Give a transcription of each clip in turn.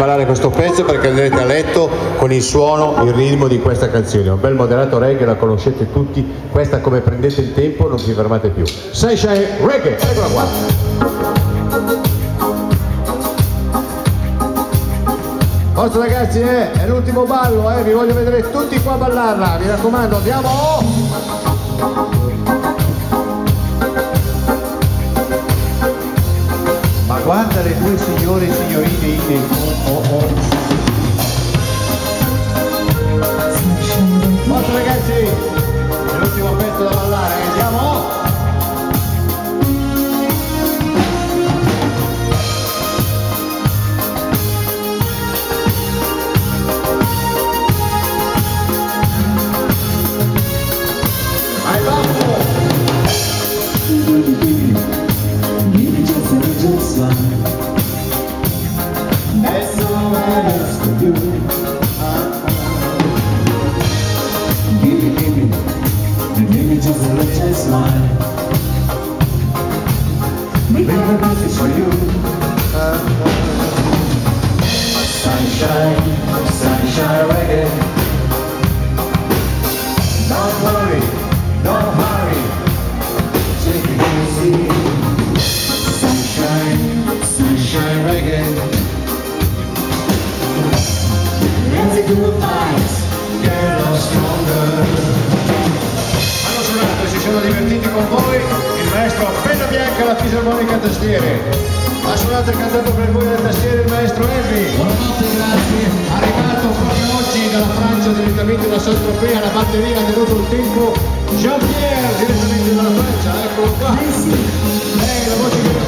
ballare questo pezzo perché andrete a letto con il suono, il ritmo di questa canzone. Un bel moderato reggae, la conoscete tutti. Questa come prendete il tempo non vi fermate più. Sunshine Reggae, eccola qua. Forza ragazzi, eh, è l'ultimo ballo, eh, vi voglio vedere tutti qua a ballarla, mi raccomando, andiamo! see. Oh, oh, oh. A little smile. Make a message for you. Sunshine, sunshine reggae. Fisarmonica tastiere. Ha suonato e cantato per voi le tastiere il maestro Henry. Buonanotte, grazie. Arrivato proprio oggi dalla Francia direttamente da Saint-Tropez alla batteria ha tenuto il tempo Jean-Pierre direttamente dalla Francia, eccolo qua. Lei la voce che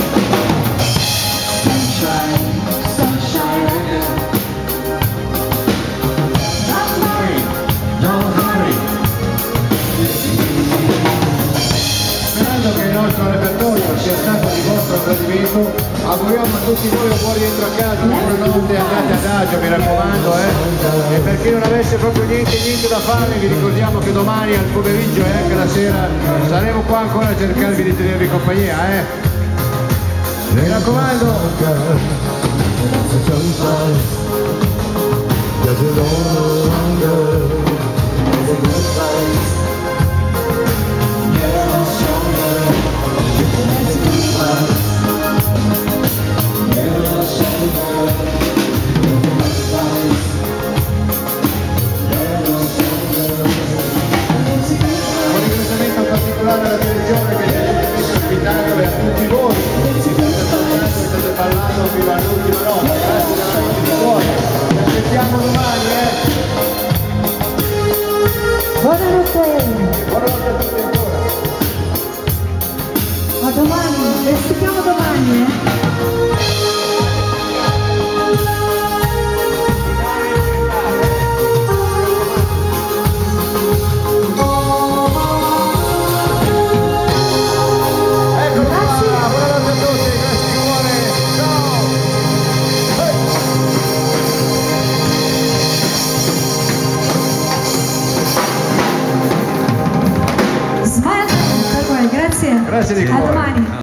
gradimento, auguriamo a tutti voi un buon rientro a casa, buonanotte, andate ad agio, mi raccomando, eh. E per chi non avesse proprio niente, niente da fare, vi ricordiamo che domani al pomeriggio e anche la sera saremo qua ancora a cercarvi di tenervi compagnia, eh. Mi raccomando, direzione che ci ospitare e a tutti voi che state ascoltando e state parlando fino all'ultima nota. Grazie veramente di cuore. Vi aspettiamo domani, eh. Buonanotte, Buonanotte a tutti ancora. a domani, vi aspettiamo domani, eh? Grazie. Grazie di A cuore. domani.